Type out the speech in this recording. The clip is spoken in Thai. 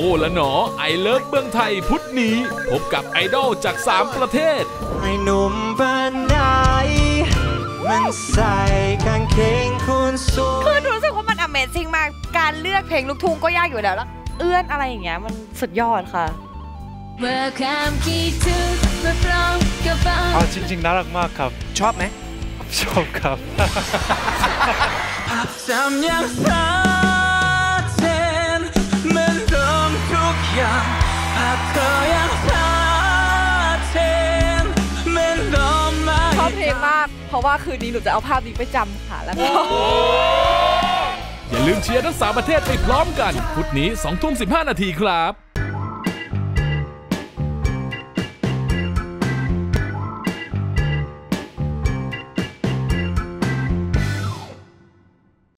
โอ้ละหนอไอเลิฟเมืองไทยพุธนี้ พบกับไอดอลจาก 3 ประเทศ ไอ้หนุ่มบ้านไหนมันใส่กางเกงคุณสูงคือหนูรู้สึกว่ามัน Amazing มาก การเลือกเพลงลูกทุ่งก็ยากอยู่แล้วแล้ว เอื้อนอะไรอย่างเงี้ยมันสุดยอดค่ะเมื่อความคิดถึงมาพร้อมกับฟ้าเอาจริงๆน่ารักมากครับ ชอบไหมชอบครับจำยังชัด ชัดเจนเหมือบเพลงมาก เพราะว่าคืนนี้หนูจะเอาภาพนี้ไปจำค่ะแล้วก็อย่าลืมเชียร์ทั้งสามประเทศไปพร้อมกัน พุธนี้2ทุ่ม15 นาทีครับ